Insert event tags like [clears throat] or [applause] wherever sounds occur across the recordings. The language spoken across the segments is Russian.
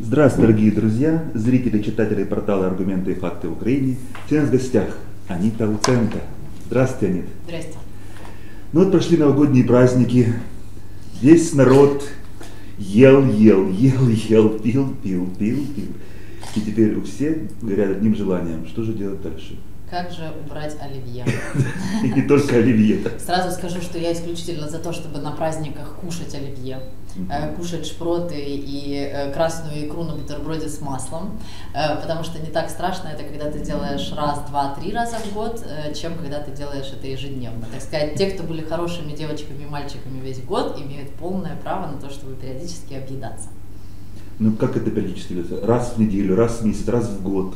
Здравствуйте, дорогие друзья, зрители, читатели портала «Аргументы и факты в Украине». Сегодня в гостях Анита Луценко. Здравствуйте, Анит. Здрасте. Ну вот прошли новогодние праздники. Весь народ ел, ел, ел, ел, пил, пил, пил, пил. И теперь у всех горят одним желанием. Что же делать дальше? Как же убрать оливье? [laughs] И не только оливье. Сразу скажу, что я исключительно за то, чтобы на праздниках кушать оливье, э, кушать шпроты и э, красную икру на бутерброде с маслом, э, потому что не так страшно это, когда ты делаешь раз, два, три раза в год, чем когда ты делаешь это ежедневно. Так сказать, те, кто были хорошими девочками и мальчиками весь год, имеют полное право на то, чтобы периодически объедаться. Ну как это периодически? Раз в неделю, раз в месяц, раз в год?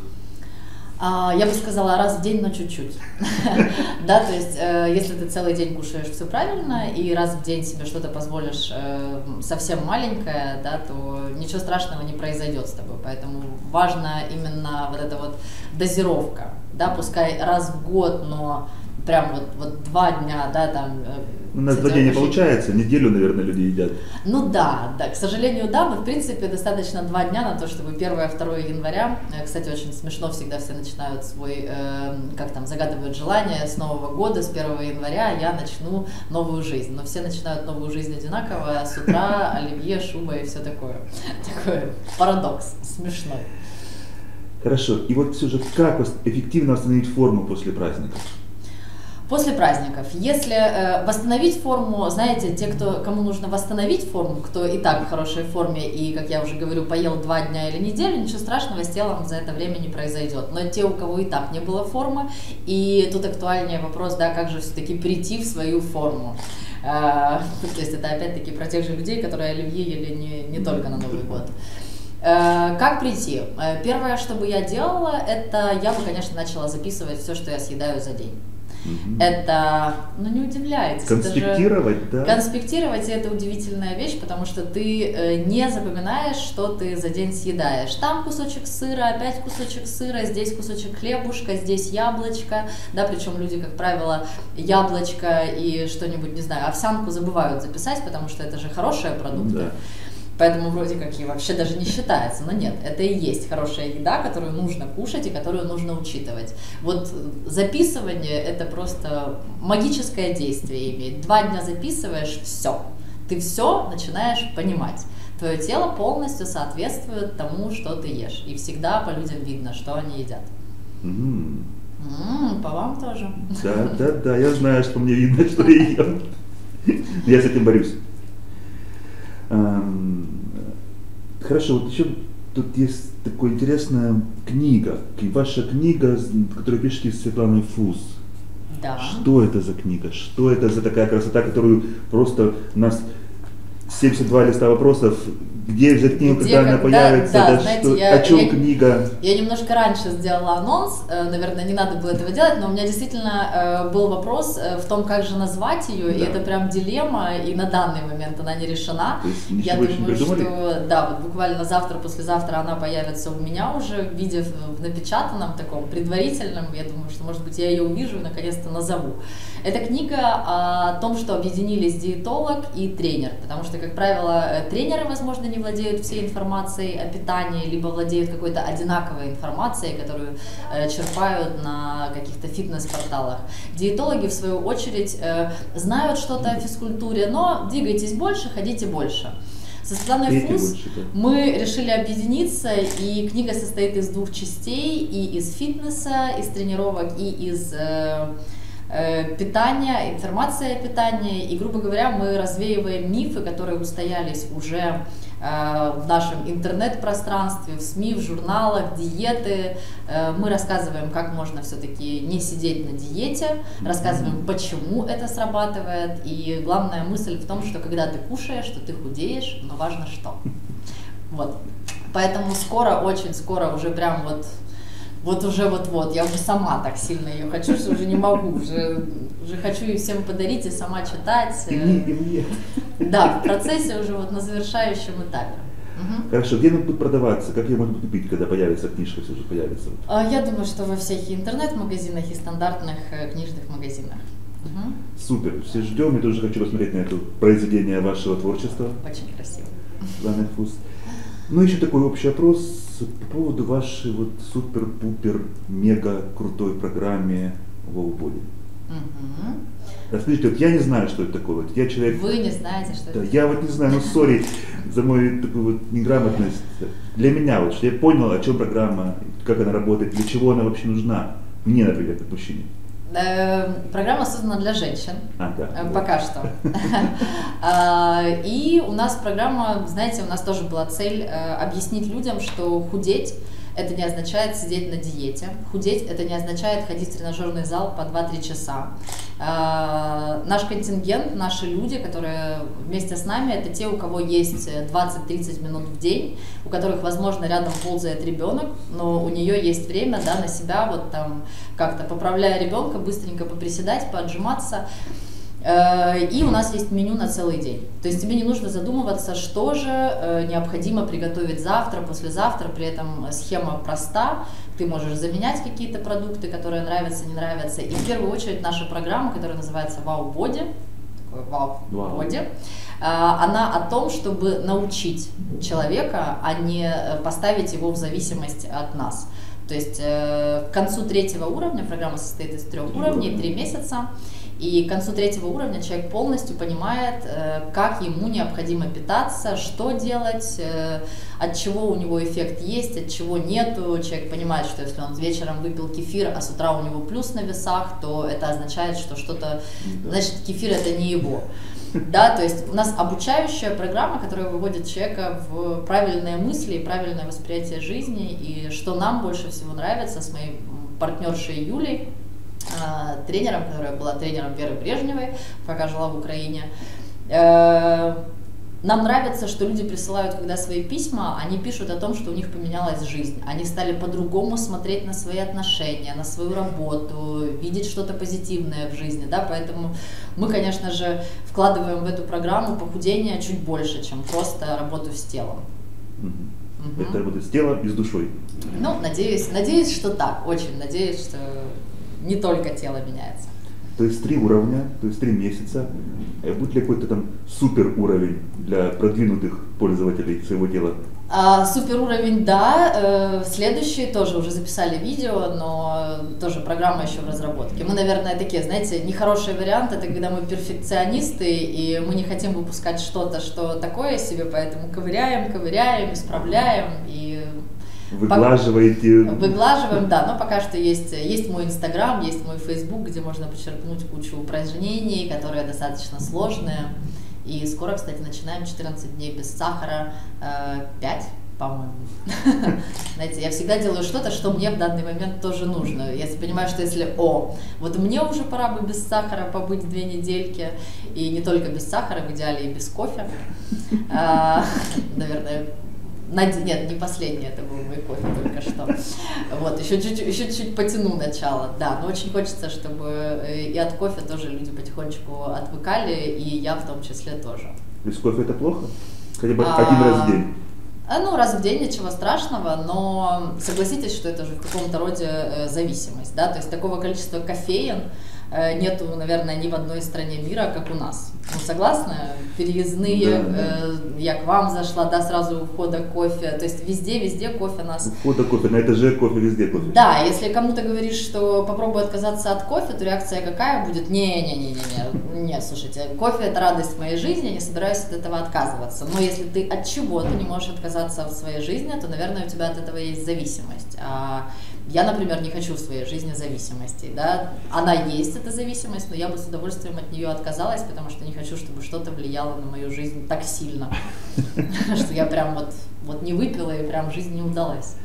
А, я бы сказала раз в день, но чуть-чуть. [laughs] Да, то есть, э, если ты целый день кушаешь все правильно и раз в день себе что-то позволишь э, совсем маленькое, да, то ничего страшного не произойдет с тобой. Поэтому важна именно вот эта вот дозировка, да, пускай раз в год, но прям вот, вот два дня, да, там... Э, У нас два дня не получается, неделю, наверное, люди едят. Ну да, да, к сожалению, да, но в принципе достаточно два дня на то, чтобы 1-2 января, э, кстати, очень смешно, всегда все начинают свой, э, как там, загадывают желание с Нового года, с 1 января я начну новую жизнь, но все начинают новую жизнь одинаково, с утра [laughs] оливье, шуба и все такое. [laughs] Такой парадокс смешной. Хорошо, и вот все же как эффективно восстановить форму после праздников? После праздников, если э, восстановить форму, знаете, те, кто, кому нужно восстановить форму, кто и так в хорошей форме и, как я уже говорю, поел два дня или неделю, ничего страшного с телом за это время не произойдет. Но те, у кого и так не было формы, и тут актуальнее вопрос, да, как же все-таки прийти в свою форму. Э, [laughs] то есть это опять-таки про тех же людей, которые оливье ели не, не только на Новый год. Э, как прийти? Э, первое, что бы я делала, это я бы, конечно, начала записывать все, что я съедаю за день. Угу. Это, ну не удивляйтесь. Конспектировать, же, да? Конспектировать это удивительная вещь, потому что ты э, не запоминаешь, что ты за день съедаешь. Там кусочек сыра, опять кусочек сыра, здесь кусочек хлебушка, здесь яблочко, да, причем люди, как правило, яблочко и что-нибудь, не знаю, овсянку забывают записать, потому что это же хорошие продукты. Да. Поэтому вроде как и вообще даже не считается. Но нет, это и есть хорошая еда, которую нужно кушать и которую нужно учитывать. Вот записывание это просто магическое действие имеет. Два дня записываешь, все. Ты все начинаешь понимать. Твое тело полностью соответствует тому, что ты ешь. И всегда по людям видно, что они едят. Mm. Mm, по вам тоже. Да, да, да, я знаю, что мне видно, что я ем. Я с этим борюсь. Хорошо, вот еще тут есть такая интересная книга, ваша книга, которую пишете Светланой Фус. Да. Что это за книга? Что это за такая красота, которую просто нас 72 листа вопросов где взять книгу, где, когда, когда она появится, да, да, знаете, что, я, о чем я, книга. Я немножко раньше сделала анонс, э, наверное, не надо было этого делать, но у меня действительно э, был вопрос э, в том, как же назвать ее, да. и это прям дилемма, и на данный момент она не решена. я думаю, что да, вот буквально завтра, послезавтра она появится у меня уже в виде в напечатанном таком предварительном. Я думаю, что может быть я ее увижу и наконец-то назову. Это книга о том, что объединились диетолог и тренер, потому что, как правило, тренеры, возможно, не владеют всей информацией о питании, либо владеют какой-то одинаковой информацией, которую э, черпают на каких-то фитнес-порталах. Диетологи, в свою очередь, э, знают что-то о физкультуре, но двигайтесь больше, ходите больше. Со Светланой Фус мы решили объединиться, и книга состоит из двух частей, и из фитнеса, из тренировок, и из э, Э, питания, информация о питании. И, грубо говоря, мы развеиваем мифы, которые устоялись уже э, в нашем интернет-пространстве, в СМИ, в журналах, диеты. Э, мы рассказываем, как можно все-таки не сидеть на диете, рассказываем, почему это срабатывает. И главная мысль в том, что когда ты кушаешь, что ты худеешь, но важно что. Вот. Поэтому скоро, очень скоро, уже прям вот вот уже вот-вот, я уже сама так сильно ее хочу, что уже не могу, уже, уже хочу ее всем подарить и сама читать. И мне, и мне. Да, в процессе уже вот на завершающем этапе. Угу. Хорошо, где она будет продаваться? Как ее можно купить, когда появится книжка, все же появится? А, я думаю, что во всех интернет-магазинах и стандартных э, книжных магазинах. Угу. Супер, все ждем. Я тоже хочу посмотреть на это произведение вашего творчества. Очень красиво. Лана Фус. Ну, еще такой общий опрос по поводу вашей вот супер-пупер мега крутой программе Воубоди. Мгм. Расскажите, вот я не знаю, что это такое. Вот я человек... Вы не знаете, что Да, это? я вот не знаю, ну сори за мою такую вот неграмотность. Для меня вот, что я понял, о чем программа, как она работает, для чего она вообще нужна. Мне, например, как мужчине. Программа создана для женщин. А, да. Э. Пока что. [laughs] А, И у нас программа, знаете, у нас тоже была цель э, объяснить людям, что худеть это не означает сидеть на диете. Худеть это не означает ходить в тренажерный зал по 2-3 часа. А, Наш контингент, наши люди, которые вместе с нами, это те, у кого есть 20-30 минут в день, у которых, возможно, рядом ползает ребенок, но у нее есть время да, на себя, вот там как-то поправляя ребенка, быстренько поприседать, поотжиматься. Э, И у нас есть меню на целый день. То есть тебе не нужно задумываться, что же э, необходимо приготовить завтра, послезавтра. При этом схема проста. Ты можешь заменять какие-то продукты, которые нравятся, не нравятся. И в первую очередь наша программа, которая называется Wow Body, такой Вау. Body, э, она о том, чтобы научить человека, а не поставить его в зависимость от нас. То есть к концу третьего уровня, программа состоит из трех уровней, три месяца, и к концу третьего уровня человек полностью понимает, э, как ему необходимо питаться, что делать, э, от чего у него эффект есть, от чего нету. Человек понимает, что если он вечером выпил кефир, а с утра у него плюс на весах, то это означает, что что-то, значит, кефир это не его. Да, то есть у нас обучающая программа, которая выводит человека в правильные мысли и правильное восприятие жизни. И что нам больше всего нравится с моей партнершей Юлей, тренером, которая была тренером Веры Брежневой, пока жила в Украине. Э, Нам нравится, что люди присылают, когда свои письма, они пишут о том, что у них поменялась жизнь. Они стали по-другому смотреть на свои отношения, на свою работу, видеть что-то позитивное в жизни. Да? Поэтому мы, конечно же, вкладываем в эту программу похудение чуть больше, чем просто работу с телом. Мгм. Это работает с телом и с душой. Ну, надеюсь, надеюсь, что так. Очень надеюсь, что не только тело меняется. То есть три уровня, то есть три месяца. Э, Будет ли какой-то там супер уровень для продвинутых пользователей своего тела? А, супер уровень, да. Э, следующий тоже уже записали видео, но тоже программа еще в разработке. Мы, наверное, такие, знаете, нехороший вариант, это когда мы перфекционисты, и мы не хотим выпускать что-то, что такое себе, поэтому ковыряем, ковыряем, исправляем, и Выглаживаете. Выглаживаем, да, но пока что есть, есть мой инстаграм, есть мой фейсбук, где можно почерпнуть кучу упражнений, которые достаточно сложные. И скоро, кстати, начинаем 14 дней без сахара, э, 5, по-моему. [laughs] Знаете, я всегда делаю что-то, что мне в данный момент тоже нужно. Я понимаю, что если, о, вот мне уже пора бы без сахара побыть две недельки, и не только без сахара, в идеале и без кофе. [laughs] А, [laughs] Наверное, Наде- Нет, не последний, это был мой кофе только что. Вот, еще чуть-чуть, еще чуть потяну начало, да, но очень хочется, чтобы э, и от кофе тоже люди потихонечку отвыкали, и я в том числе тоже. То есть кофе это плохо? Хотя бы А, один раз в день. А, Ну, раз в день ничего страшного, но согласитесь, что это же в каком-то роде э, зависимость, да, то есть такого количества кофеин нету, наверное, ни в одной стране мира, как у нас. Ну, согласны? Переездные, Да, да. э, я к вам зашла, да, сразу у входа кофе, то есть везде, везде кофе нас Фото кофе, на этаже кофе, везде кофе. Да, если кому-то говоришь, что попробуй отказаться от кофе, то реакция какая будет? Не-не-не-не-не, нет, слушайте, кофе это радость моей жизни, я не собираюсь от этого отказываться. Но если ты от чего-то не можешь отказаться в своей жизни, то, наверное, у тебя от этого есть зависимость. А я, например, не хочу в своей жизни зависимостей, да, она есть, эта зависимость, но я бы с удовольствием от нее отказалась, потому что не хочу, чтобы что-то влияло на мою жизнь так сильно, [laughs] что я прям вот, вот не выпила и прям жизнь не удалась.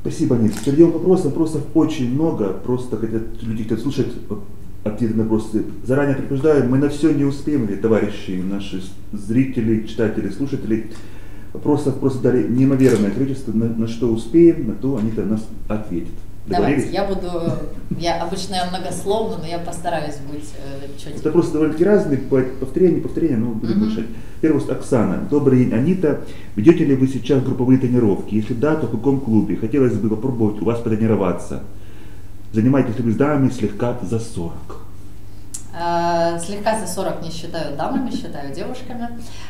Спасибо, Ник. Перейдем к вопросам. Вопросов очень много. Просто хотят, люди хотят слушать ответы на вопросы. Заранее предупреждаю, мы на все не успеем, товарищи, наши зрители, читатели, слушатели. Вопросов просто дали неимоверное количество. На, на что успеем, на то они-то нас ответят. Давайте, я буду, я обычно я многословно, но я постараюсь быть э, Это четкой. просто довольно-таки разные, бывает повторение, повторение, но будем Мгм. решать. Первый вопрос, Оксана. Добрый день, Анита. Ведете ли вы сейчас групповые тренировки? Если да, то в каком клубе? Хотелось бы попробовать у вас потренироваться. Занимаетесь ли вы с дамами слегка за 40? Э, слегка за 40 не считаю дамами, считаю девушками.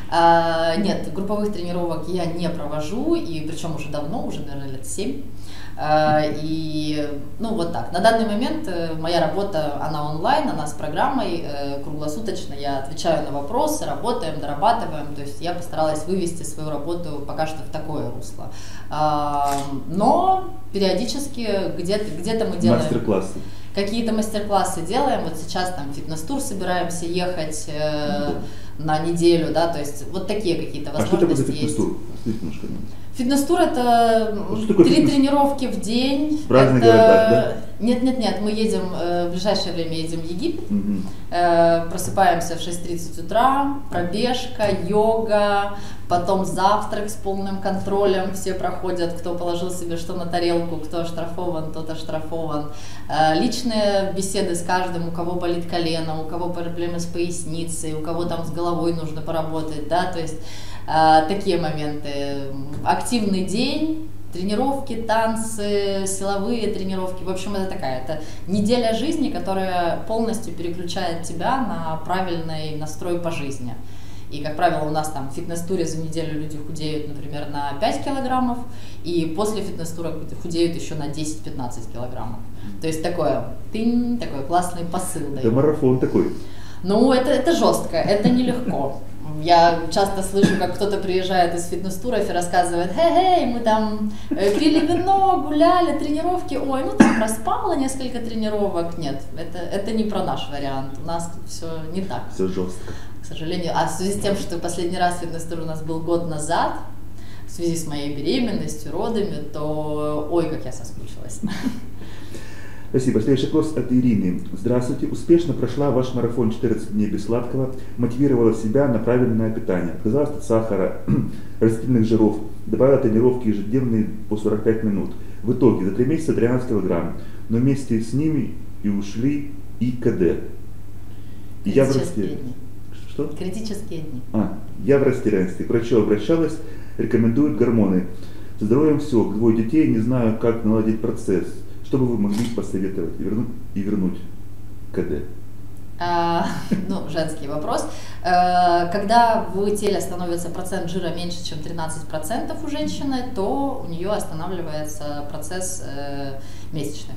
Э, нет, групповых тренировок я не провожу, и причем уже давно, уже, наверное, лет 7. Э, и, ну, вот так. На данный момент моя работа, она онлайн, она с программой круглосуточно. Я отвечаю на вопросы, работаем, дорабатываем. То есть я постаралась вывести свою работу пока что в такое русло. Но периодически где-то где мы делаем... Мастер-классы какие-то мастер-классы делаем. Вот сейчас там фитнес-тур собираемся ехать э, на неделю, да, то есть вот такие какие-то возможности а что такое фитнес-тур? Фитнес-тур это три фитнес? тренировки в день. Праздник это... говорят, да? Нет, нет, нет, мы едем, э, в ближайшее время едем в Египет, угу. просыпаемся в 6.30 утра, пробежка, йога, потом завтрак с полным контролем, все проходят, кто положил себе что на тарелку, кто оштрафован, тот оштрафован. Э, личные беседы с каждым, у кого болит колено, у кого проблемы с поясницей, у кого там с головой нужно поработать, да, то есть такие моменты. Активный день, тренировки, танцы, силовые тренировки. В общем, это такая, это неделя жизни, которая полностью переключает тебя на правильный настрой по жизни. И, как правило, у нас там в фитнес-туре за неделю люди худеют, например, на 5 килограммов, и после фитнес-тура худеют еще на 10-15 килограммов. То есть такое, тынь, такой классный посыл дает. Это марафон такой. Ну, это, это жестко, это нелегко. Я часто слышу, как кто-то приезжает из фитнес-туров и рассказывает, «Хей-хей, мы там э, пили вино, гуляли, тренировки, ой, ну там проспала несколько тренировок». Нет, это, это не про наш вариант, у нас все не так. Все жестко. К сожалению. А в связи с тем, что последний раз фитнес-тур у нас был год назад, в связи с моей беременностью, родами, то ой, как я соскучилась. Спасибо. Следующий вопрос от Ирины. Здравствуйте. Успешно прошла ваш марафон 14 дней без сладкого, мотивировала себя на правильное питание, отказалась от сахара, [clears throat] растительных жиров, добавила тренировки ежедневные по 45 минут. В итоге за 3 месяца 13 килограмм, но вместе с ними и ушли и КД. И я в растерянности. Что? Критические дни. А, я в растерянности. К врачу обращалась, рекомендуют гормоны. С здоровьем все, двое детей, не знаю, как наладить процесс что бы вы могли посоветовать и вернуть, и вернуть КД? А, [laughs] ну, женский вопрос. А, когда в теле становится процент жира меньше, чем 13% у женщины, то у нее останавливается процесс э, месячных.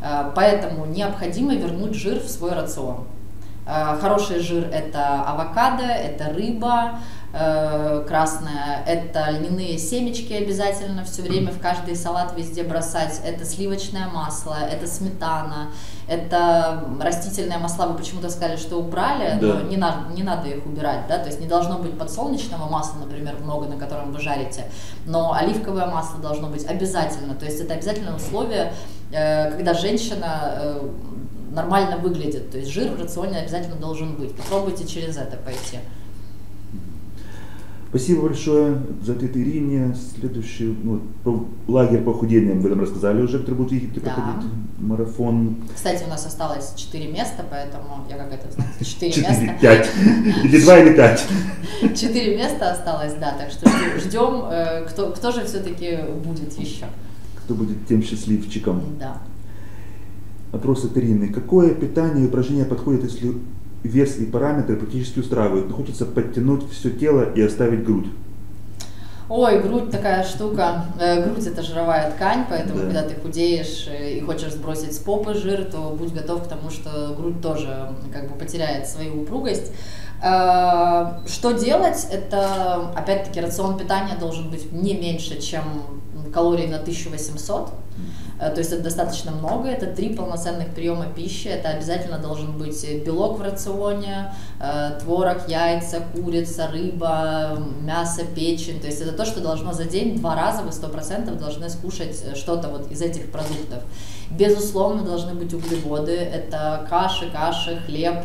А, поэтому необходимо вернуть жир в свой рацион. Хороший жир – это авокадо, это рыба, красная, это льняные семечки обязательно все время в каждый салат везде бросать, это сливочное масло, это сметана, это растительные масла, вы почему-то сказали, что убрали, да. но не надо, не надо их убирать, да, то есть не должно быть подсолнечного масла, например, много, на котором вы жарите, но оливковое масло должно быть обязательно, то есть это обязательное условие, э, когда женщина э, нормально выглядит, то есть жир в рационе обязательно должен быть, попробуйте через это пойти. Спасибо большое за ответ Ирине. Следующий ну, про лагерь похудения мы нам рассказали уже, который будет в Египте да. проходить марафон. Кстати, у нас осталось 4 места, поэтому я как это знаю, 4, 4 места. 5. Или 2 или 5. 4 [laughs] места осталось, да, так что ждем, э, кто, кто же все-таки будет еще. Кто будет тем счастливчиком. Да. Вопрос от Ирины. Какое питание и упражнение подходит, если вес и параметры практически устраивают, но хочется подтянуть все тело и оставить грудь. Ой, грудь такая штука. Э, грудь это жировая ткань, поэтому да. когда ты худеешь э, и хочешь сбросить с попы жир, то будь готов к тому, что грудь тоже как бы потеряет свою упругость. Э, что делать? Это опять-таки рацион питания должен быть не меньше, чем калорий на 1800. Э, то есть это достаточно много, это три полноценных приема пищи, это обязательно должен быть белок в рационе, э, творог, яйца, курица, рыба, мясо, печень, то есть это то, что должно за день два раза вы сто процентов должны скушать э, что-то вот из этих продуктов. Безусловно, должны быть углеводы, это каши, каши, хлеб,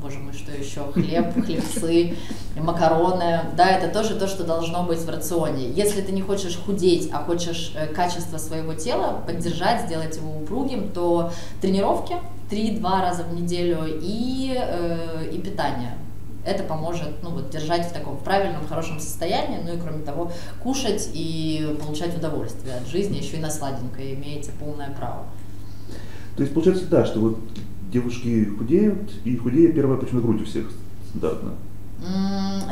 боже мой, что еще, хлеб, [laughs] хлебцы, макароны, да, это тоже то, что должно быть в рационе. Если ты не хочешь худеть, а хочешь э, качество своего тела поддержать, сделать его упругим, то тренировки 3-2 раза в неделю и, э, и питание. Это поможет ну, вот, держать в таком правильном, хорошем состоянии, ну и кроме того, кушать и получать удовольствие от жизни, еще и на сладенькое имеете полное право. То есть получается, да, что вот девушки худеют, и худеет первая почему грудь у всех стандартно.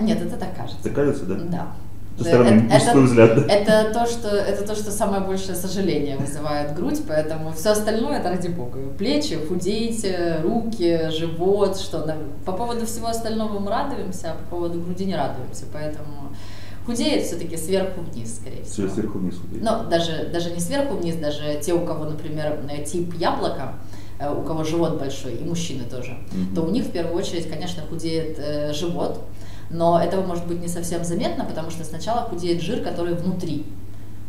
Нет, это так кажется. Так кажется, да? Да. Со стороны это, мужского взгляда. Это то, что, это то, что самое большее сожаление вызывает грудь, поэтому все остальное это ради бога. Плечи, худейте, руки, живот, что по поводу всего остального мы радуемся, а по поводу груди не радуемся, поэтому худеет все-таки сверху вниз, скорее всего. Все сверху вниз худеет. Ну, даже, даже не сверху вниз, даже те, у кого, например, тип яблока, у кого живот большой, и мужчины тоже, mm-hmm. то у них в первую очередь, конечно, худеет э, живот, но этого может быть не совсем заметно, потому что сначала худеет жир, который внутри.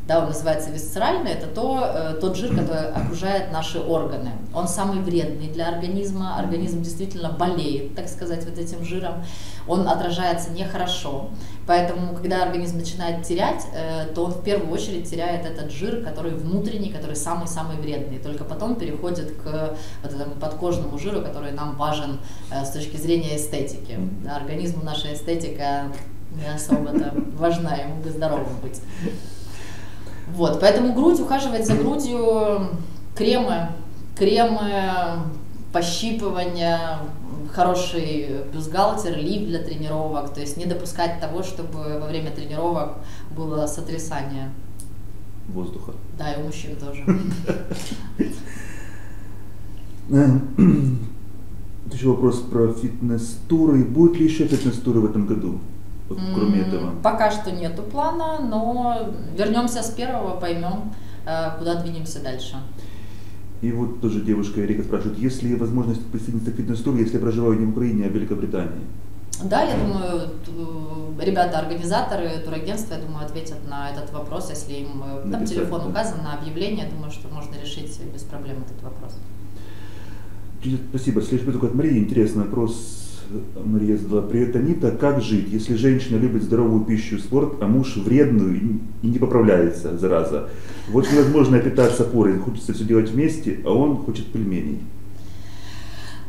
Да, он называется висцеральный, это то, э, тот жир, который окружает наши органы. Он самый вредный для организма, организм действительно болеет, так сказать, вот этим жиром, он отражается нехорошо. Поэтому, когда организм начинает терять, э, то он в первую очередь теряет этот жир, который внутренний, который самый-самый вредный. Только потом переходит к вот этому подкожному жиру, который нам важен э, с точки зрения эстетики. Организму наша эстетика не особо-то важна, ему бы здоровым быть. Вот, поэтому грудь, ухаживать за грудью, кремы, кремы, пощипывание, хороший бюстгальтер, лифт для тренировок, то есть не допускать того, чтобы во время тренировок было сотрясание. Воздуха. Да, и у мужчин тоже. [clears throat] Еще вопрос про фитнес-туры. Будет ли еще фитнес-туры в этом году? Вот, кроме этого. Пока что нету плана, но вернемся с первого, поймем, э, куда двинемся дальше. И вот тоже девушка Эрика спрашивает, есть ли возможность присоединиться к фитнес-туру, если я проживаю не в Украине, а в Великобритании? Да, я думаю, ребята, организаторы турагентства, я думаю, ответят на этот вопрос, если им э, там телефон да. указан на объявление, я думаю, что можно решить без проблем этот вопрос. Спасибо. Следующий вопрос от Марии. Интересный вопрос Мария задала. Привет, Анита. Как жить, если женщина любит здоровую пищу и спорт, а муж вредную и не поправляется, зараза? Вот невозможно питаться порой, хочется все делать вместе, а он хочет пельменей.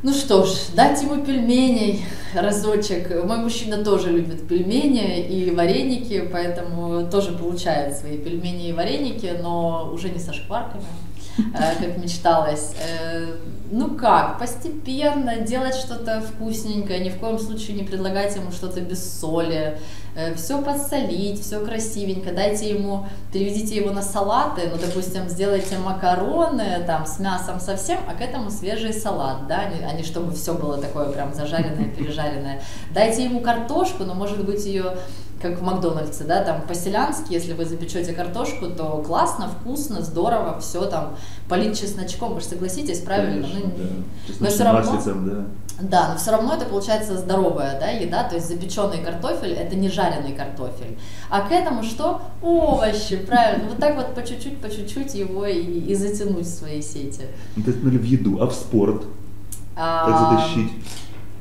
Ну что ж, дать ему пельменей разочек. Мой мужчина тоже любит пельмени и вареники, поэтому тоже получает свои пельмени и вареники, но уже не со шкварками. Э, как мечталось. Э, ну как, постепенно делать что-то вкусненькое, ни в коем случае не предлагать ему что-то без соли, э, все подсолить, все красивенько, дайте ему, переведите его на салаты, ну, допустим, сделайте макароны там с мясом совсем, а к этому свежий салат, да, а не чтобы все было такое прям зажаренное, пережаренное. Дайте ему картошку, но может быть ее как в Макдональдсе, да, там по-селянски, если вы запечете картошку, то классно, вкусно, здорово, все там полить чесночком, вы же согласитесь, правильно? Конечно, ну, да. Но все равно, маслицем, да. Да, но все равно это получается здоровая да, еда, то есть запеченный картофель это не жареный картофель. А к этому что? Овощи, правильно. Вот так вот по чуть-чуть, по чуть-чуть его и, и затянуть в свои сети. Ну, то есть, ну, в еду, а в спорт? А... Как затащить?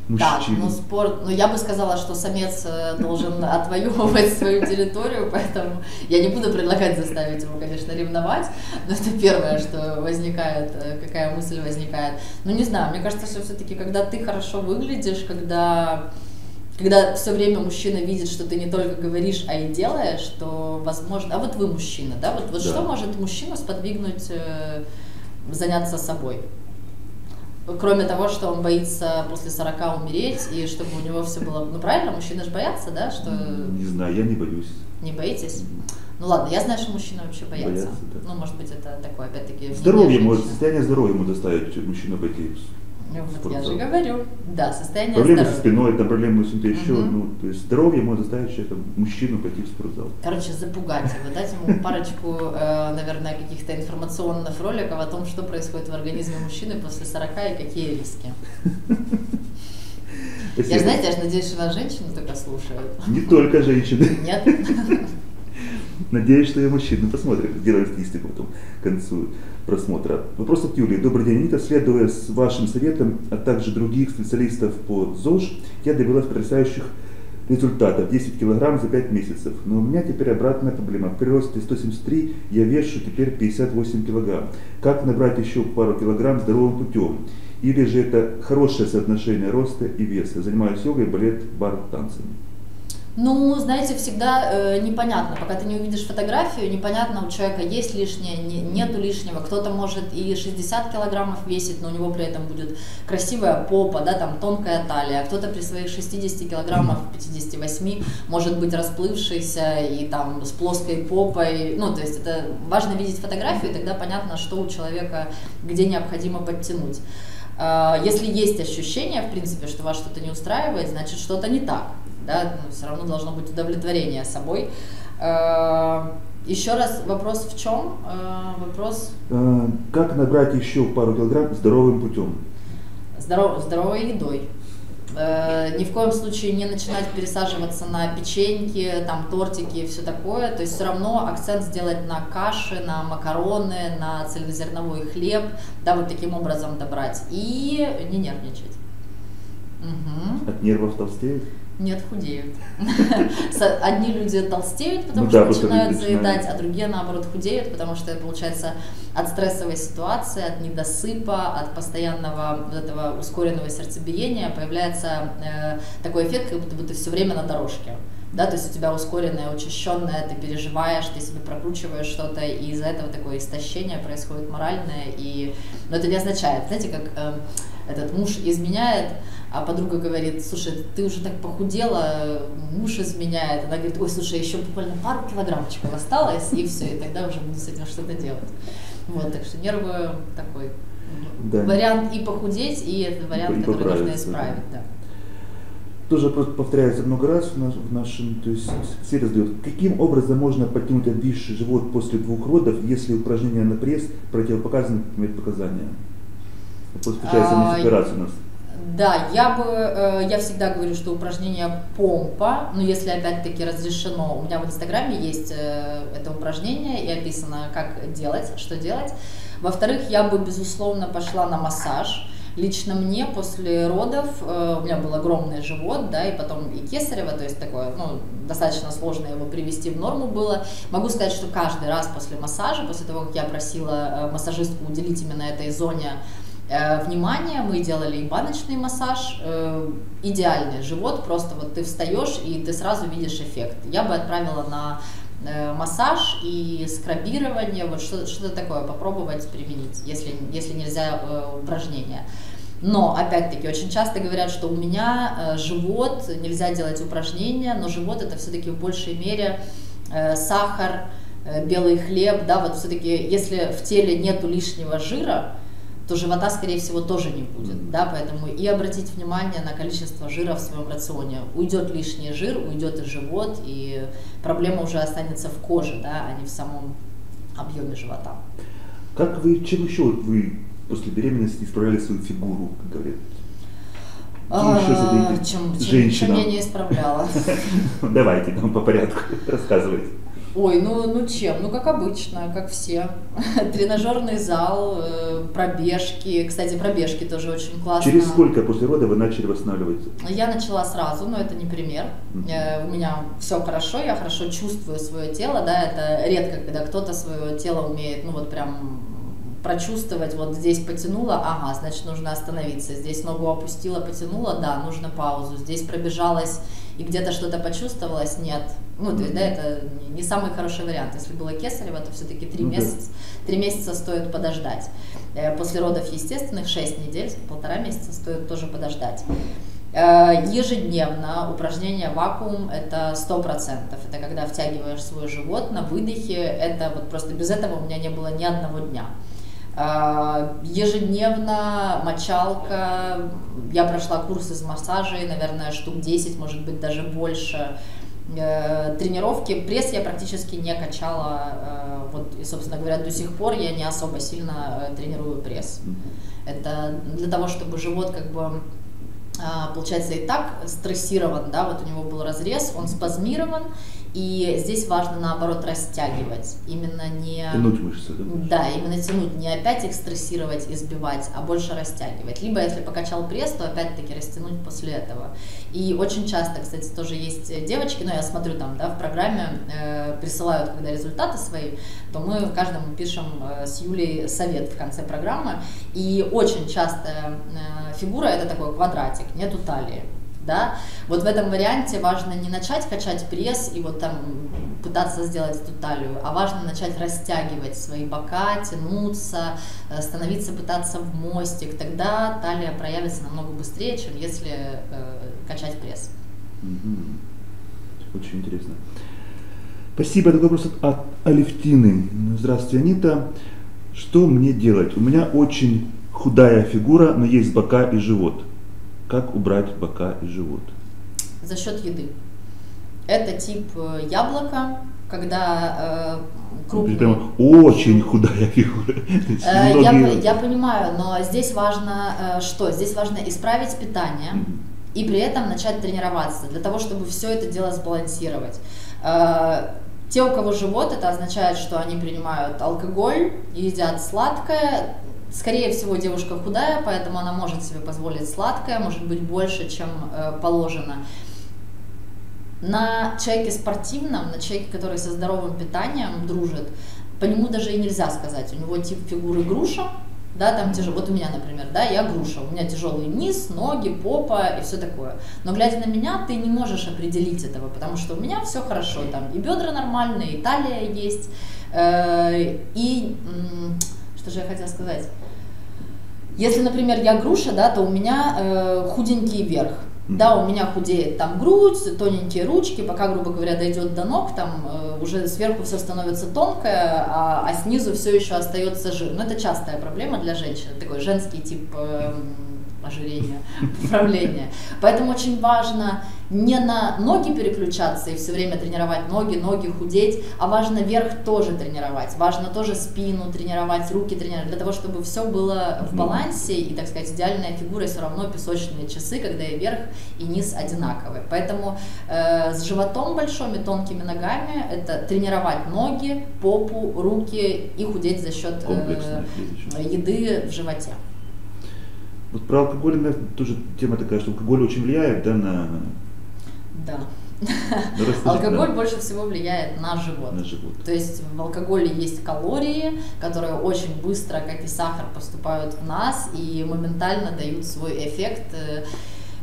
Да, ну спорт, ну я бы сказала, что самец э, должен [laughs] отвоевывать свою территорию, [laughs] поэтому я не буду предлагать заставить его, конечно, ревновать, но это первое, что возникает, э, какая мысль возникает. Ну не знаю, мне кажется, что все-таки, когда ты хорошо выглядишь, когда когда все время мужчина видит, что ты не только говоришь, а и делаешь, то возможно. А вот вы мужчина, да? Вот, вот да. что может мужчину сподвигнуть э, заняться собой? Кроме того, что он боится после 40 умереть, и чтобы у него все было... Ну, правильно, мужчины же боятся, да? Что... Не знаю, я не боюсь. Не боитесь? Ну ладно, я знаю, что мужчины вообще боятся. боятся да. Ну, может быть, это такое, опять-таки... Здоровье может, состояние здоровья ему доставить мужчина пойти вот я же говорю, да, состояние Проблемы здоровья. со спиной, там проблемы с еще, угу. ну, то есть здоровье может заставить человека, мужчину пойти в спортзал. Короче, запугать его, дать ему парочку, э, наверное, каких-то информационных роликов о том, что происходит в организме мужчины после 40 и какие риски. [laughs] Я, знаете, я же надеюсь, что нас женщины только слушают. Не только женщины. Нет? [laughs] Надеюсь, что и мужчины. Посмотрим, сделаем статистику потом к концу просмотра. Вопрос от Юлии. Добрый день, Анита. Следуя с вашим советом, а также других специалистов по ЗОЖ, я добилась потрясающих результатов 10 килограмм за 5 месяцев. Но у меня теперь обратная проблема. При росте 173 я вешу теперь 58 килограмм. Как набрать еще пару килограмм здоровым путем? Или же это хорошее соотношение роста и веса? Занимаюсь йогой, балет, бар, танцами. Ну, знаете, всегда э, непонятно, пока ты не увидишь фотографию, непонятно у человека есть лишнее, не, нету лишнего. Кто-то может и 60 килограммов весить, но у него при этом будет красивая попа, да, там тонкая талия. Кто-то при своих 60 килограммах, 58 может быть расплывшийся и там с плоской попой. Ну, то есть это важно видеть фотографию, и тогда понятно, что у человека, где необходимо подтянуть. Э, если есть ощущение, в принципе, что вас что-то не устраивает, значит что-то не так да, все равно должно быть удовлетворение собой. Э, еще раз, вопрос в чем? Э, вопрос... Э, как набрать еще пару килограмм здоровым путем? Здоров, здоровой едой. Ни в коем случае не начинать пересаживаться на печеньки, там тортики и все такое. То есть все равно акцент сделать на каши, на макароны, на цельнозерновой хлеб, да, вот таким образом добрать. И не нервничать. Угу. От нервов толстеет? Нет, худеют. [laughs] Одни люди толстеют, потому ну, что да, начинают заедать, а другие, наоборот, худеют, потому что это получается от стрессовой ситуации, от недосыпа, от постоянного вот этого ускоренного сердцебиения появляется э, такой эффект, как будто бы ты все время на дорожке. Да, то есть у тебя ускоренное, учащенное, ты переживаешь, ты себе прокручиваешь что-то, и из-за этого такое истощение происходит моральное. И... Но это не означает, знаете, как э, этот муж изменяет, а подруга говорит, слушай, ты уже так похудела, муж изменяет. Она говорит, ой, слушай, еще буквально пару килограммчиков осталось, и все, и тогда уже буду с этим что-то делать. Вот, так что нервы такой да. вариант и похудеть, и это вариант, и который нужно исправить. Да. Тоже просто повторяется много раз в, наш, в нашем, то есть все задают, каким образом можно подтянуть обвисший живот после двух родов, если упражнения на пресс противопоказаны показания? Вот получается а, у нас. Да, я бы, э, я всегда говорю, что упражнение помпа, но если опять-таки разрешено, у меня в инстаграме есть э, это упражнение и описано, как делать, что делать. Во-вторых, я бы, безусловно, пошла на массаж. Лично мне после родов, э, у меня был огромный живот, да, и потом и кесарево, то есть такое, ну, достаточно сложно его привести в норму было. Могу сказать, что каждый раз после массажа, после того, как я просила массажистку уделить именно этой зоне внимание, мы делали и баночный массаж, э, идеальный живот, просто вот ты встаешь и ты сразу видишь эффект. Я бы отправила на э, массаж и скрабирование, вот что-то, что такое попробовать применить, если, если нельзя упражнения. Но, опять-таки, очень часто говорят, что у меня живот, нельзя делать упражнения, но живот это все-таки в большей мере сахар, белый хлеб, да, вот все-таки, если в теле нету лишнего жира, то живота, скорее всего, тоже не будет, да, поэтому и обратить внимание на количество жира в своем рационе. Уйдет лишний жир, уйдет и живот, и проблема уже останется в коже, да, а не в самом объеме живота. Как вы, чем еще вы после беременности исправляли свою фигуру, как говорят? А, чем, чем, чем я не исправляла? [laughs] Давайте, по порядку, [laughs] рассказывайте. Ой, ну, ну чем? Ну, как обычно, как все. [laughs] Тренажерный зал, э, пробежки. Кстати, пробежки тоже очень классно. Через сколько после рода вы начали восстанавливаться? Я начала сразу, но это не пример. Mm-hmm. У меня все хорошо, я хорошо чувствую свое тело, да, это редко, когда кто-то свое тело умеет, ну, вот прям прочувствовать, вот здесь потянула, ага, значит, нужно остановиться. Здесь ногу опустила, потянула, да, нужно паузу. Здесь пробежалась и где-то что-то почувствовалось, нет. Ну, то есть, да, это не самый хороший вариант. Если было кесарево, то все-таки три, ну, месяца, три месяца стоит подождать. Э, после родов естественных 6 недель, полтора месяца стоит тоже подождать. Э, ежедневно упражнение вакуум это сто процентов. Это когда втягиваешь свой живот на выдохе. Это вот просто без этого у меня не было ни одного дня. А, ежедневно мочалка, я прошла курсы из массажей, наверное, штук 10, может быть, даже больше. Э, тренировки, пресс я практически не качала, э, вот, и, собственно говоря, до сих пор я не особо сильно э, тренирую пресс. Это для того, чтобы живот как бы а, получается и так стрессирован, да, вот у него был разрез, он спазмирован, и здесь важно, наоборот, растягивать. Именно не... Тянуть мышцы, да? Да, именно тянуть. Не опять их стрессировать, избивать, а больше растягивать. Либо, если покачал пресс, то опять-таки растянуть после этого. И очень часто, кстати, тоже есть девочки, ну, я смотрю там, да, в программе, э, присылают, когда результаты свои, то мы каждому пишем э, с Юлей совет в конце программы. И очень часто э, фигура – это такой квадратик, нету талии да, вот в этом варианте важно не начать качать пресс и вот там пытаться сделать эту талию, а важно начать растягивать свои бока, тянуться, э, становиться, пытаться в мостик, тогда талия проявится намного быстрее, чем если э, качать пресс. Очень интересно. Спасибо. Такой вопрос от Алевтины. Здравствуйте, Анита. Что мне делать? У меня очень худая фигура, но есть бока и живот. Как убрать бока и живот? За счет еды. Это тип э, яблока, когда э, крупный... Прямо очень худая фигура. [laughs] Э, я, я понимаю, но здесь важно э, что? Здесь важно исправить питание и при этом начать тренироваться для того, чтобы все это дело сбалансировать. Э, те, у кого живот, это означает, что они принимают алкоголь, едят сладкое. Скорее всего, девушка худая, поэтому она может себе позволить сладкое, может быть больше, чем э, положено. На человеке спортивном, на человеке, который со здоровым питанием дружит, по нему даже и нельзя сказать. У него тип фигуры груша, да, там тяжело, вот у меня, например, да, я груша, у меня тяжелый низ, ноги, попа и все такое. Но глядя на меня, ты не можешь определить этого, потому что у меня все хорошо, там и бедра нормальные, и талия есть, э, и что же я хотела сказать? Если, например, я груша, да, то у меня э, худенький верх, да, у меня худеет там грудь, тоненькие ручки, пока, грубо говоря, дойдет до ног, там э, уже сверху все становится тонкое, а, а снизу все еще остается жир. Но это частая проблема для женщин, такой женский тип э, ожирения, поправления. Поэтому очень важно не на ноги переключаться и все время тренировать ноги, ноги худеть, а важно верх тоже тренировать, важно тоже спину тренировать, руки тренировать, для того, чтобы все было в балансе и, так сказать, идеальная фигура все равно песочные часы, когда и верх, и низ одинаковые. Поэтому э, с животом большими, тонкими ногами это тренировать ноги, попу, руки и худеть за счет э, еды в животе. Вот про алкоголь, наверное, тоже тема такая, что алкоголь очень влияет да, на... Да. Ну, алкоголь больше всего влияет на живот. на живот. То есть в алкоголе есть калории, которые очень быстро, как и сахар, поступают в нас и моментально дают свой эффект. Э,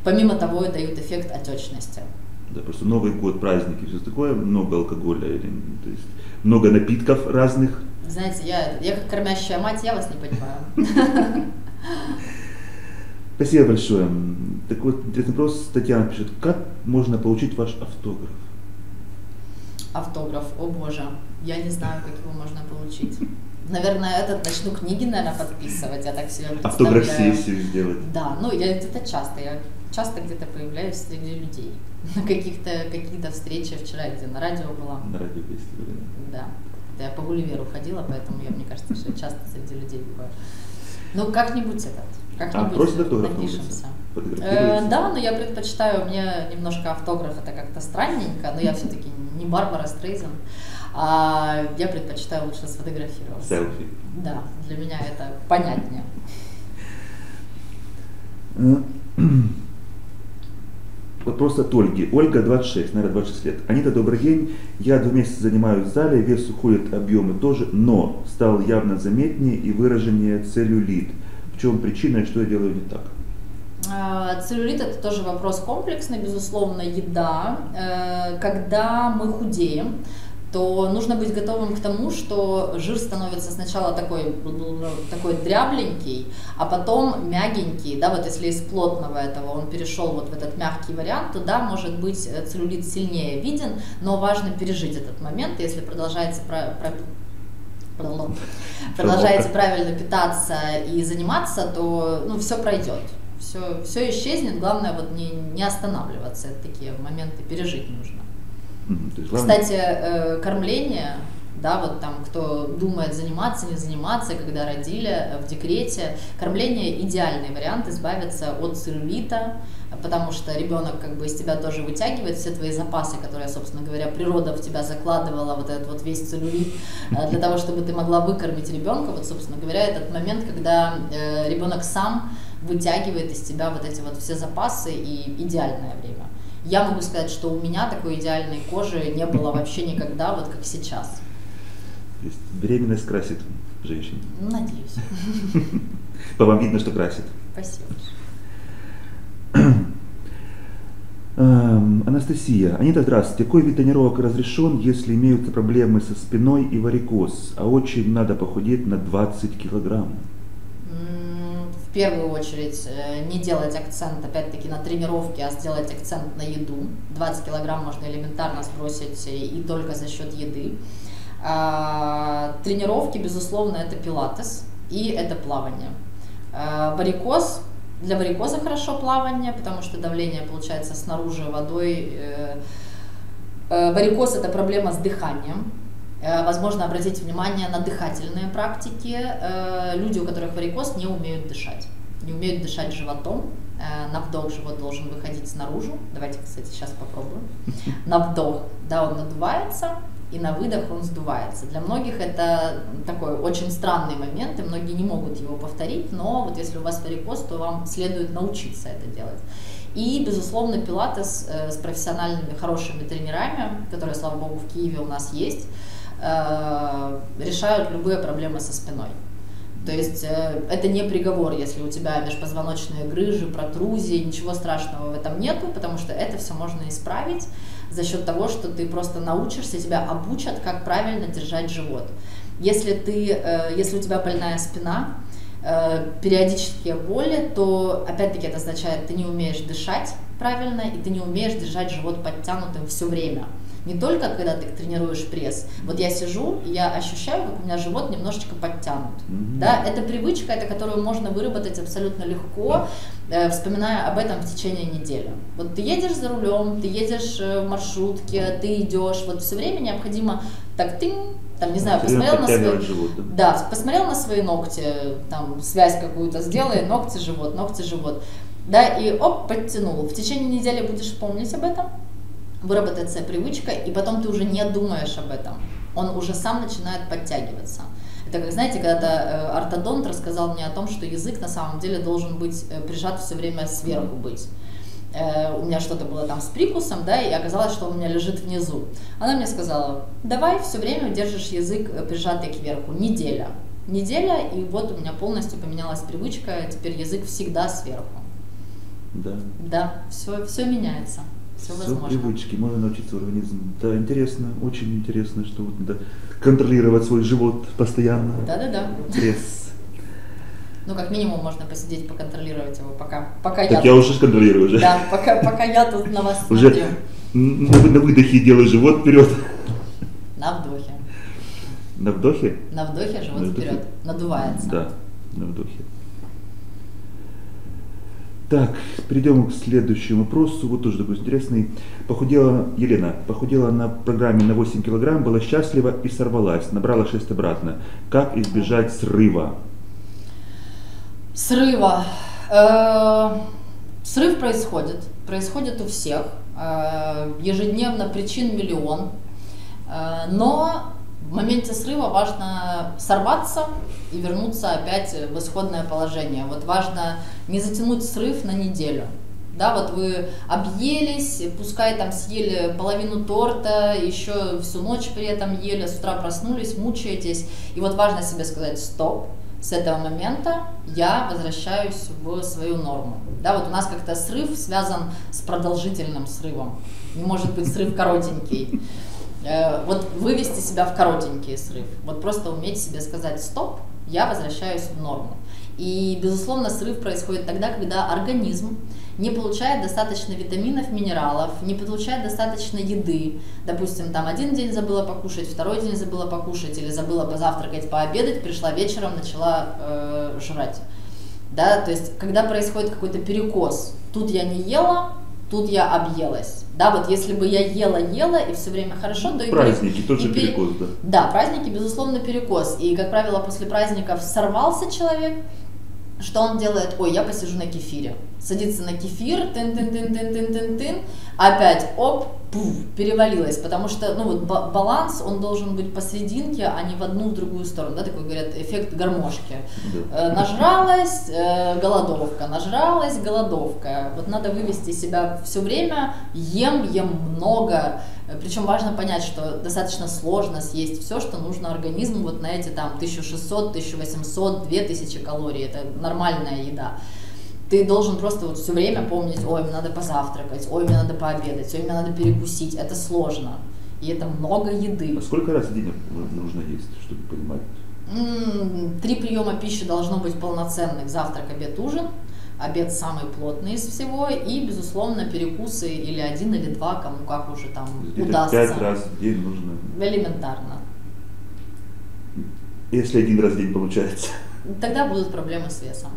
помимо того, дают эффект отечности. Да, просто Новый год, праздники, все такое, много алкоголя, или, то есть много напитков разных. Знаете, я, я как кормящая мать, я вас не понимаю. [laughs] Спасибо большое. Так вот, интересный вопрос. Татьяна пишет, как можно получить ваш автограф? Автограф, о боже, я не знаю, как его можно получить. Наверное, этот начну книги, наверное, подписывать, я так себе представляю. Автограф-сессию сделать. Да, ну я где-то часто, я часто где-то появляюсь среди людей. [laughs] На каких-то какие-то встречи вчера, где на радио была. На радио фестивале. Да. да. Я по Гулливеру ходила, поэтому я, мне кажется, что часто среди людей бываю. Ну, как-нибудь этот, как-нибудь а, просит автограф напишемся. Э, да, но я предпочитаю, мне немножко автограф это как-то странненько, но я все-таки не Барбара Стрейзен, а я предпочитаю лучше сфотографироваться. Селфи. Да, для меня это понятнее. Вопрос от Ольги. Ольга 26, наверное, 26 лет. Анита, добрый день. Я два месяца занимаюсь в зале, вес уходит, объемы тоже, но стал явно заметнее и выраженнее целлюлит. Чем причина и что я делаю не так? А, целлюлит это тоже вопрос комплексный, безусловно, еда. Э, когда мы худеем, то нужно быть готовым к тому, что жир становится сначала такой, такой дрябленький, а потом мягенький, да, вот если из плотного этого он перешел вот в этот мягкий вариант, то да, может быть э, целлюлит сильнее виден, но важно пережить этот момент, если продолжается про, про, продолжаете правильно питаться и заниматься, то ну, все пройдет. Все, все исчезнет, главное вот не, не останавливаться, это такие моменты пережить нужно. Кстати, э, кормление, да, вот там, кто думает заниматься, не заниматься, когда родили э, в декрете, кормление идеальный вариант избавиться от целлюлита, потому что ребенок как бы из тебя тоже вытягивает все твои запасы, которые, собственно говоря, природа в тебя закладывала, вот этот вот весь целлюлит, э, для того, чтобы ты могла выкормить ребенка, вот, собственно говоря, этот момент, когда ребенок сам вытягивает из тебя вот эти вот все запасы и идеальное время. Я могу сказать, что у меня такой идеальной кожи не было вообще никогда, вот как сейчас. То есть беременность красит женщин? Надеюсь. [laughs] По вам видно, что красит. Спасибо. Эм, Анастасия, Анита, здравствуйте. Какой вид тренировок разрешен, если имеются проблемы со спиной и варикоз, а очень надо похудеть на 20 килограмм? В первую очередь э, не делать акцент, опять-таки, на тренировки, а сделать акцент на еду. 20 килограмм можно элементарно сбросить и только за счет еды. А, тренировки, безусловно, это пилатес и это плавание. А, варикоз для варикоза хорошо плавание, потому что давление получается снаружи водой. Э, э, варикоз это проблема с дыханием. Э, возможно обратить внимание на дыхательные практики. Люди, у которых варикоз, не умеют дышать. Не умеют дышать животом. На вдох живот должен выходить снаружи. Давайте, кстати, сейчас попробуем. На вдох, да, он надувается, и на выдох он сдувается. Для многих это такой очень странный момент, и многие не могут его повторить, но вот если у вас варикоз, то вам следует научиться это делать. И, безусловно, пилатес э, с профессиональными хорошими тренерами, которые, слава богу, в Киеве у нас есть, э, решают любые проблемы со спиной. То есть э, это не приговор, если у тебя межпозвоночные грыжи, протрузии, ничего страшного в этом нету, потому что это все можно исправить за счет того, что ты просто научишься, тебя обучат, как правильно держать живот. Если, ты, э, если у тебя больная спина, э, периодические боли, то опять-таки это означает, ты не умеешь дышать правильно, и ты не умеешь держать живот подтянутым все время. Не только когда ты тренируешь пресс. Вот я сижу, и я ощущаю, как у меня живот немножечко подтянут. Mm-hmm. Да, это привычка, это которую можно выработать абсолютно легко, э, вспоминая об этом в течение недели. Вот ты едешь за рулем, ты едешь э, в маршрутке, ты идешь, вот все время необходимо так ты там, не знаю, посмотрел на свои, живот, да? да, посмотрел на свои ногти, там, связь какую-то сделай, ногти, живот, ногти, живот, да, и оп, подтянул. В течение недели будешь помнить об этом, выработается привычка, и потом ты уже не думаешь об этом. Он уже сам начинает подтягиваться. Это как, знаете, когда-то э, ортодонт рассказал мне о том, что язык на самом деле должен быть э, прижат все время сверху быть. Э, у меня что-то было там с прикусом, да, и оказалось, что он у меня лежит внизу. Она мне сказала, давай все время держишь язык прижатый кверху, неделя. Неделя, и вот у меня полностью поменялась привычка, теперь язык всегда сверху. Да. Да, все, все меняется. Все, Все возможно. привычки, можно научиться организму. Да, интересно, очень интересно, что вот надо контролировать свой живот постоянно. Да-да-да. Пресс. Ну, как минимум, можно посидеть, поконтролировать его, пока, пока так я... я уже контролирую уже. Да, пока, пока я тут на вас уже смотрю. На, на выдохе делаю живот вперед. На вдохе. На вдохе? На вдохе живот на вдохе. вперед. Надувается. Да, на вдохе. Так, перейдем к следующему вопросу. Вот тоже такой интересный. Похудела Елена, похудела на программе на 8 килограмм, была счастлива и сорвалась, набрала 6 обратно. Как избежать срыва? Срыва. Э, срыв происходит, происходит у всех. Э, ежедневно причин миллион. Э, но в моменте срыва важно сорваться и вернуться опять в исходное положение. Вот важно не затянуть срыв на неделю. Да, вот вы объелись, пускай там съели половину торта, еще всю ночь при этом ели, с утра проснулись, мучаетесь. И вот важно себе сказать стоп, с этого момента я возвращаюсь в свою норму. Да, вот у нас как-то срыв связан с продолжительным срывом. Не может быть срыв коротенький. Э, вот вывести себя в коротенький срыв. Вот просто уметь себе сказать стоп, я возвращаюсь в норму. И, безусловно, срыв происходит тогда, когда организм не получает достаточно витаминов, минералов, не получает достаточно еды. Допустим, там один день забыла покушать, второй день забыла покушать, или забыла позавтракать, пообедать, пришла вечером, начала э, жрать. Да, то есть, когда происходит какой-то перекос, тут я не ела, тут я объелась. Да, вот если бы я ела-ела и все время хорошо, то и праздники пере... тоже пере... перекос, да. Да, праздники безусловно перекос. И как правило после праздников сорвался человек, что он делает? Ой, я посижу на кефире. Садится на кефир, тын-тын-тын-тын-тын-тын, опять, оп, пуф, перевалилось, потому что, ну вот, баланс, он должен быть посерединке, а не в одну, в другую сторону, да, такой, говорят, эффект гармошки. Да. Э, нажралась, э, голодовка, нажралась, голодовка. Вот надо вывести себя все время, ем, ем много, причем важно понять, что достаточно сложно съесть все, что нужно организму вот на эти там 1600, 1800, 2000 калорий. Это нормальная еда. ты должен просто вот все время помнить, ой, мне надо позавтракать, ой, мне надо пообедать, ой, мне надо перекусить. Это сложно. И это много еды. А сколько раз в день нужно есть, чтобы понимать? Три приема пищи должно быть полноценных. Завтрак, обед, ужин. Обед самый плотный из всего. И, безусловно, перекусы или один, или два, кому как уже там Где-то удастся. Пять раз в день нужно. Элементарно. Если один раз в день получается. Тогда будут проблемы с весом.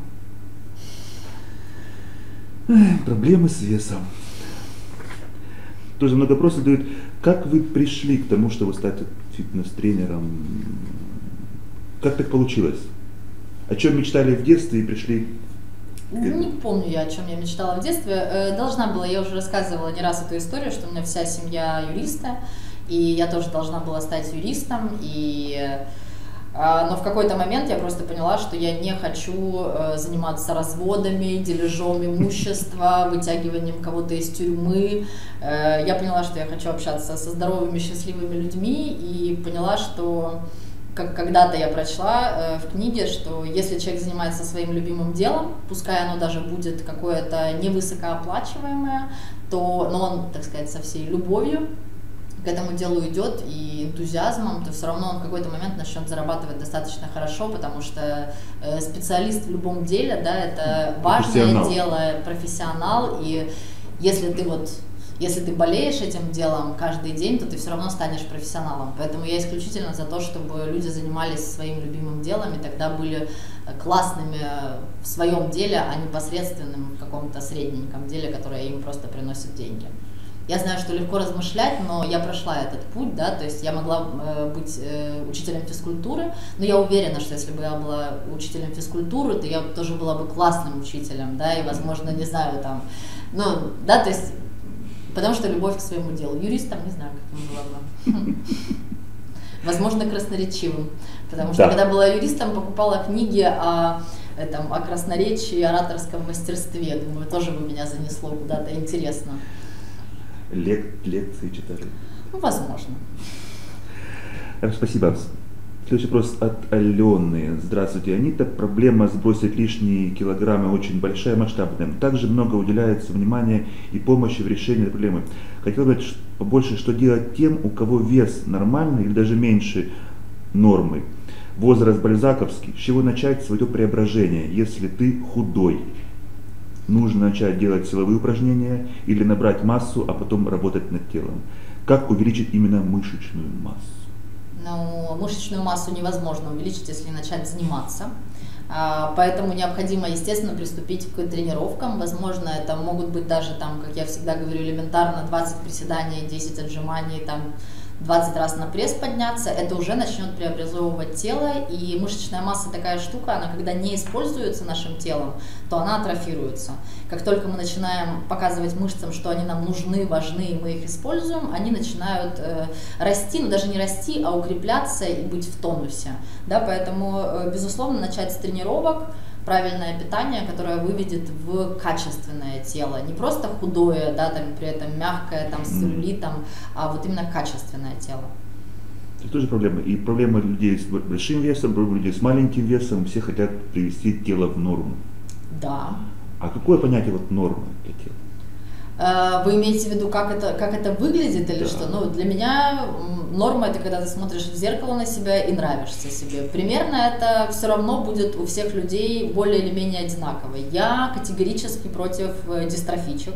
Проблемы с весом. Тоже много вопросов дают. Как вы пришли к тому, чтобы стать фитнес-тренером? Как так получилось? О чем мечтали в детстве и пришли? Не помню я, о чем я мечтала в детстве. Э, должна была, я уже рассказывала не раз эту историю, что у меня вся семья юриста, и я тоже должна была стать юристом, и а, но в какой-то момент я просто поняла, что я не хочу э, заниматься разводами, дележом имущества, вытягиванием кого-то из тюрьмы. Э, я поняла, что я хочу общаться со здоровыми, счастливыми людьми и поняла, что как когда-то я прочла э, в книге, что если человек занимается своим любимым делом, пускай оно даже будет какое-то невысокооплачиваемое, то, но он, так сказать, со всей любовью к этому делу идет и энтузиазмом, то все равно он в какой-то момент начнет зарабатывать достаточно хорошо, потому что э, специалист в любом деле, да, это важное дело, профессионал, и если ты вот если ты болеешь этим делом каждый день, то ты все равно станешь профессионалом. Поэтому я исключительно за то, чтобы люди занимались своим любимым делом и тогда были классными в своем деле, а не посредственным в каком-то средненьком деле, которое им просто приносит деньги. Я знаю, что легко размышлять, но я прошла этот путь, да, то есть я могла э, быть э, учителем физкультуры, но я уверена, что если бы я была учителем физкультуры, то я тоже была бы классным учителем, да, и, возможно, не знаю, там, ну, да, то есть, потому что любовь к своему делу. Юристом, не знаю, как была бы. Возможно, красноречивым, потому что да. когда была юристом, покупала книги о этом, о красноречии, ораторском мастерстве. Думаю, тоже бы меня занесло куда-то интересно лек, лекции читали? Ну, возможно. Спасибо. Следующий вопрос от Алены. Здравствуйте, Анита. Проблема сбросить лишние килограммы очень большая, масштабная. Также много уделяется внимания и помощи в решении этой проблемы. Хотел бы побольше, что делать тем, у кого вес нормальный или даже меньше нормы. Возраст бальзаковский. С чего начать свое преображение, если ты худой? нужно начать делать силовые упражнения или набрать массу, а потом работать над телом. Как увеличить именно мышечную массу? Ну, мышечную массу невозможно увеличить, если начать заниматься. А, поэтому необходимо, естественно, приступить к тренировкам. Возможно, это могут быть даже, там, как я всегда говорю, элементарно 20 приседаний, 10 отжиманий, там, 20 раз на пресс подняться, это уже начнет преобразовывать тело, и мышечная масса такая штука, она когда не используется нашим телом, то она атрофируется. Как только мы начинаем показывать мышцам, что они нам нужны, важны, и мы их используем, они начинают э, расти, ну даже не расти, а укрепляться и быть в тонусе. Да, поэтому, э, безусловно, начать с тренировок, правильное питание, которое выведет в качественное тело. Не просто худое, да, там при этом мягкое, там с целлюлитом, а вот именно качественное тело. Это тоже проблема. И проблема людей с большим весом, проблема людей с маленьким весом, все хотят привести тело в норму. Да. А какое понятие вот нормы для тела? Э, вы имеете в виду, как это, как это выглядит или да. что? Ну, для меня норма это когда ты смотришь в зеркало на себя и нравишься себе. Примерно это все равно будет у всех людей более или менее одинаково. Я категорически против э, дистрофичек.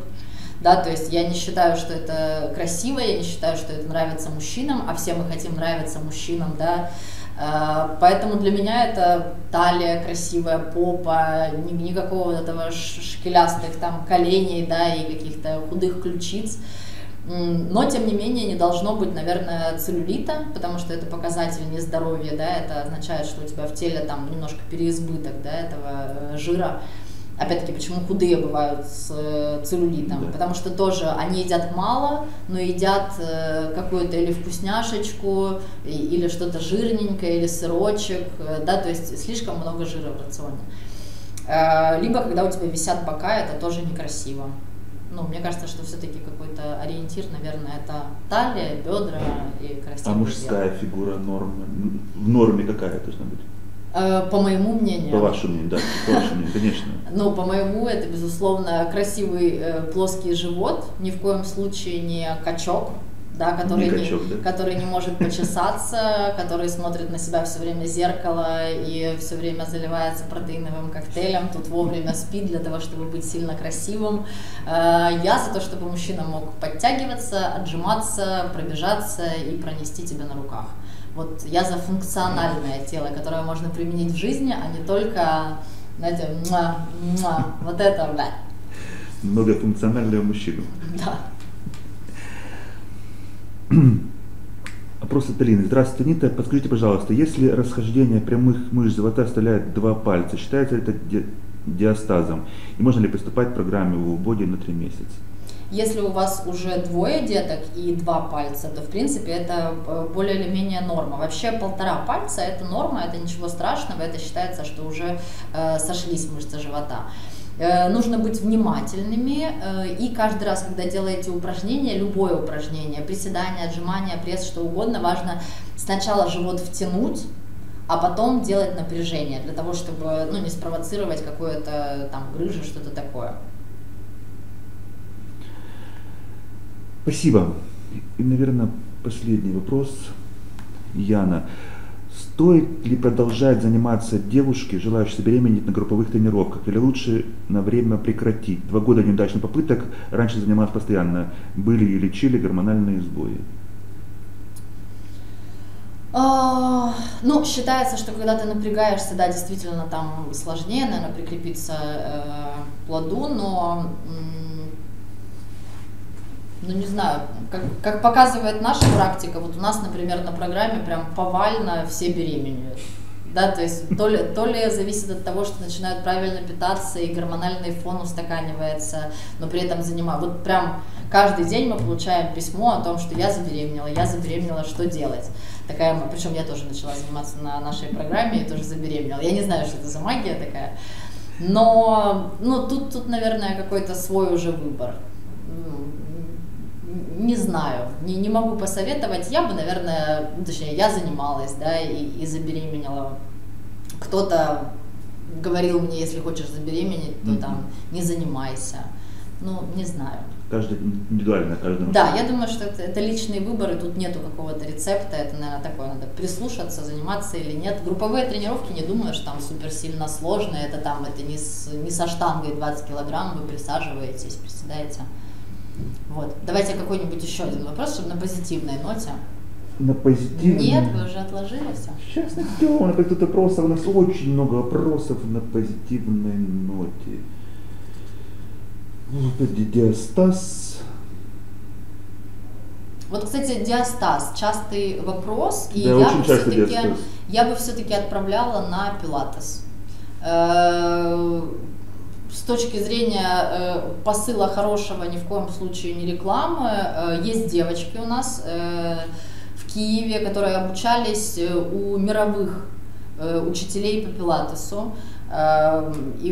Да, то есть я не считаю, что это красиво, я не считаю, что это нравится мужчинам, а все мы хотим нравиться мужчинам, да. Э, поэтому для меня это талия красивая, попа, никакого вот этого шкелястых там коленей, да, и каких-то худых ключиц. Но, тем не менее, не должно быть, наверное, целлюлита, потому что это показатель нездоровья, да, это означает, что у тебя в теле там немножко переизбыток, да, этого э, жира. Опять-таки, почему худые бывают с э, целлюлитом? Да. Потому что тоже они едят мало, но едят э, какую-то или вкусняшечку, или что-то жирненькое, или сырочек, э, да, то есть слишком много жира в рационе. Либо когда у тебя висят бока, это тоже некрасиво. Ну, мне кажется, что все-таки какой-то ориентир, наверное, это талия, бедра и красивое А мужская тело. фигура нормы, в норме какая должна быть? Э, по моему мнению. По вашему мнению, да, по вашему мнению, конечно. Ну, по моему, это, безусловно, красивый э, плоский живот, ни в коем случае не качок, да, который, не, качок, не, да? который не может почесаться, [laughs] который смотрит на себя все время в зеркало и все время заливается протеиновым коктейлем, тут вовремя спит для того, чтобы быть сильно красивым. Э, я за то, чтобы мужчина мог подтягиваться, отжиматься, пробежаться и пронести тебя на руках. Вот я за функциональное тело, которое можно применить в жизни, а не только, знаете, муа, муа, вот это, да. Многофункционального мужчину. Да. Вопрос от Алины. Здравствуйте, Нита. Подскажите, пожалуйста, если расхождение прямых мышц живота составляет два пальца, считается это диастазом? И можно ли приступать к программе в боди на три месяца? Если у вас уже двое деток и два пальца, то в принципе это э, более или менее норма. Вообще полтора пальца это норма, это ничего страшного, это считается, что уже э, сошлись мышцы живота. Э, нужно быть внимательными э, и каждый раз, когда делаете упражнение, любое упражнение, приседание, отжимание, пресс, что угодно, важно сначала живот втянуть, а потом делать напряжение для того, чтобы ну, не спровоцировать какое-то там грыжу, что-то такое. Спасибо. И, наверное, последний вопрос. Яна. Стоит ли продолжать заниматься девушке, желающей забеременеть на групповых тренировках, или лучше на время прекратить? Два года неудачных попыток, раньше занималась постоянно, были и лечили гормональные сбои. А, ну, считается, что когда ты напрягаешься, да, действительно там сложнее, наверное, прикрепиться э, плоду, но ну не знаю, как, как показывает наша практика, вот у нас, например, на программе прям повально все беременеют. Да, то есть то ли, то ли зависит от того, что начинают правильно питаться и гормональный фон устаканивается, но при этом занимают. Вот прям каждый день мы получаем письмо о том, что я забеременела, я забеременела, что делать. Такая, причем я тоже начала заниматься на нашей программе и тоже забеременела. Я не знаю, что это за магия такая, но ну, тут, тут, наверное, какой-то свой уже выбор не знаю, не, не могу посоветовать. Я бы, наверное, ну, точнее, я занималась, да, и, и забеременела. Кто-то говорил мне, если хочешь забеременеть, то mm-hmm. там не занимайся. Ну, не знаю. Каждый индивидуально, каждому. Да, я думаю, что это, это личный выбор, и тут нету какого-то рецепта. Это, наверное, такое, надо прислушаться, заниматься или нет. Групповые тренировки, не думаю, что там супер сильно сложно. Это там, это не, с, не со штангой 20 килограмм, вы присаживаетесь, приседаете. Вот. Давайте какой-нибудь еще один вопрос, чтобы на позитивной ноте. На позитивной? Нет, вы уже отложили все. Сейчас найдем. На тут вопросов. У нас очень много вопросов на позитивной ноте. Господи, диастаз. Вот, кстати, диастаз, частый вопрос, и да, я, бы все-таки, я бы все-таки отправляла на пилатес. С точки зрения э, посыла хорошего ни в коем случае не рекламы. Э, есть девочки у нас э, в Киеве, которые обучались э, у мировых э, учителей по пилатесу. Эм, и,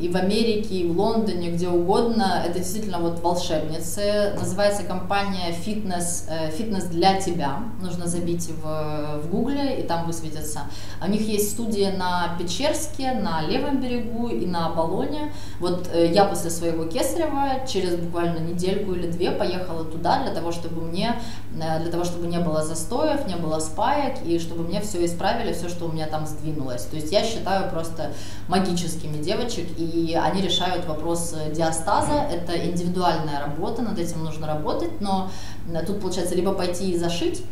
и в Америке, и в Лондоне, где угодно. Это действительно вот волшебницы. Называется компания «Фитнес, э, фитнес для тебя». Нужно забить в, в гугле, и там высветится. У них есть студия на Печерске, на Левом берегу и на Аполлоне. Вот э, я после своего Кесарева через буквально недельку или две поехала туда для того, чтобы мне, э, для того, чтобы не было застоев, не было спаек, и чтобы мне все исправили, все, что у меня там сдвинулось. То есть я считаю просто магическими девочек, и они решают вопрос диастаза. Это индивидуальная работа, над этим нужно работать, но э, тут получается либо пойти и зашить,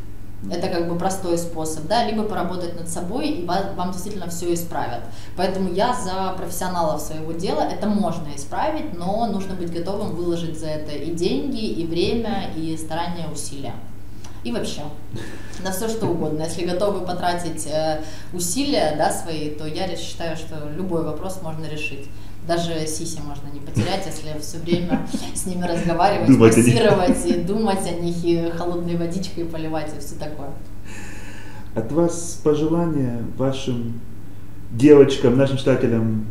это как бы простой способ, да, либо поработать над собой, и вам действительно все исправят. Поэтому я за профессионалов своего дела, это можно исправить, но нужно быть готовым выложить за это и деньги, и время, и старания, усилия и вообще на все что угодно. Если готовы потратить э, усилия да, свои, то я считаю, что любой вопрос можно решить. Даже сиси можно не потерять, если все время с ними разговаривать, массировать, и думать о них, и холодной водичкой поливать, и все такое. От вас пожелания вашим девочкам, нашим читателям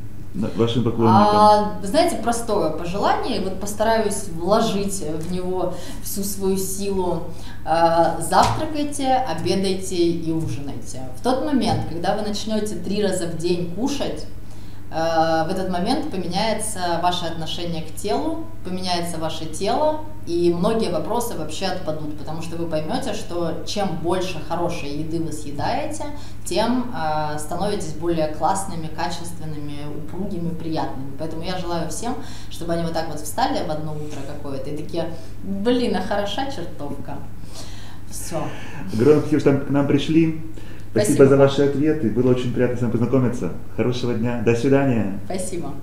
вашим поклонникам? А, знаете, простое пожелание, вот постараюсь вложить в него всю свою силу. А, завтракайте, обедайте и ужинайте. В тот момент, когда вы начнете три раза в день кушать, в этот момент поменяется ваше отношение к телу, поменяется ваше тело, и многие вопросы вообще отпадут, потому что вы поймете, что чем больше хорошей еды вы съедаете, тем э, становитесь более классными, качественными, упругими, приятными. Поэтому я желаю всем, чтобы они вот так вот встали в одно утро какое-то и такие, блин, а хороша чертовка. Все. Спасибо, что к нам пришли. Спасибо, Спасибо за ваши ответы. Было очень приятно с вами познакомиться. Хорошего дня. До свидания. Спасибо.